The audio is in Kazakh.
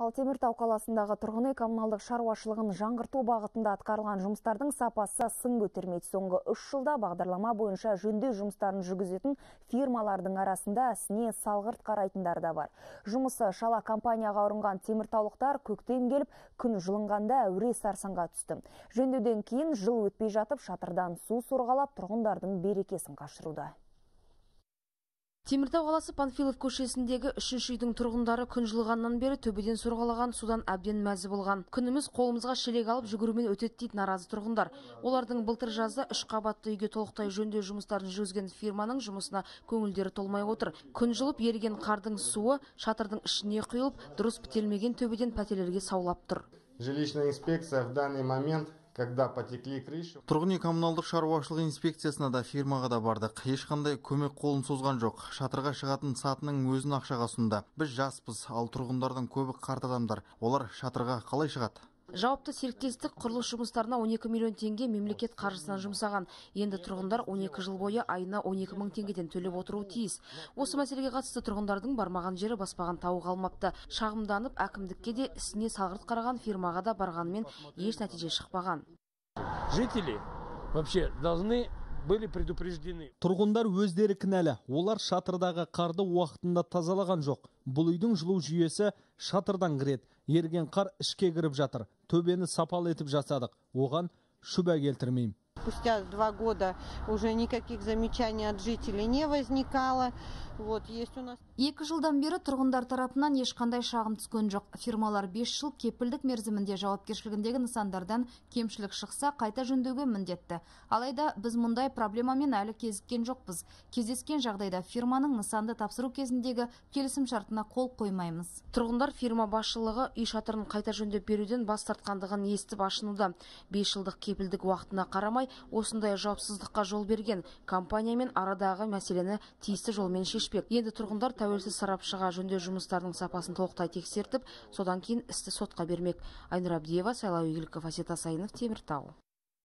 Ал Теміртау қаласындағы тұрғын үй коммуналдық шаруашылығын жаңғырту бағытында атқарылған жұмыстардың сапасы сын көтермейді. Соңғы үш жылда бағдарлама бойынша жөндеу жұмыстарын жүргізетін фирмалардың арасында ісіне салғырт қарайтындар да бар. Жұмысы шала компанияға ұрынған теміртаулықтар көктем келіп, күн жылынғанда әуре сарсаңға түсті. Жөндеуден кейін жыл өтпей жатып шатырдан су сорғалап тұрғындардың берекесін қашыруда. Теміртау қаласы Панфилов көшесіндегі үшінші үйдің тұрғындары күн жылғаннан бері төбеден сорғалаған судан әбден мәзі болған. Күніміз қолымызға шелек алып жүгірумен өтеді дейді наразы тұрғындар. Олардың былтыр жазда үш қабатты үйге толықтай жөндеу жұмыстарын жүргізген фирманың жұмысына көңілдері толмай отыр. Күн жылып еріген қардың суы шатырдың ішіне құйылып, дұрыс бітелмеген төбеден пәтерлерге саулап тұр. Жилищная инспекция в данный момент когда потекли крыши. Тұрғын үй коммуналдық шаруашылық инспекциясына да фирмаға да бардық. Ешқандай көмек қолын созған жоқ. Шатырға шығатын сатының өзін ақшаға ұсынды. Біз жаспыз ал тұрғындардың көбі қарт адамдар. Олар шатырға қалай шығады? Жауапты серіктестік құрылыс жұмыстарына 12 миллион теңге мемлекет қаржысынан жұмсаған. Енді тұрғындар 12 жыл бойы айына 12 мың теңгеден төлеп отыруы тиіс. Осы мәселеге қатысты тұрғындардың бармаған жері баспаған тауы қалмапты. Шағымданып әкімдікке де ісіне салғырт қараған фирмаға да барғанымен еш нәтиже шықпаған. Жители вообще должны были предупреждены. Тұрғындар өздері кінәлі. Олар шатырдағы қарды уақытында тазалаған жоқ. Бұл үйдің жылу жүйесі шатырдан кіреді. Ерген қар ішке кіріп жатыр. Төбені сапалы етіп жасадық. Оған шүбә келтірмеймін. Спустя два года уже никаких замечаний от жителей не возникало. Вот, есть у нас... Екі жылдан бері тұрғындар тарапынан ешқандай шағым түскен жоқ. Фирмалар 5 жыл кепілдік мерзімінде жауапкершілігіндегі нысандардан кемшілік шықса қайта жөндеуге міндетті. Алайда біз мұндай проблемамен әлі кезіккен жоқпыз. Кездескен жағдайда фирманың нысанды тапсыру кезіндегі келісім шартына қол қоймаймыз. Тұрғындар фирма басшылығы үй шатырын қайта жөндеп беруден бас тартқандығын естіп ашынуда. 5 жылдық кепілдік уақытына қарамай осындай жауапсыздыққа жол берген. Компаниямен арадағы мәселені тиісті жолмен шешпек. Енді тұрғындар тәуелсіз сарапшыға жөндеу жұмыстарының сапасын толықтай тексертіп содан кейін істі сотқа бермек. Айнұр әбдиева сайлау игіліков әсет асайынов теміртау.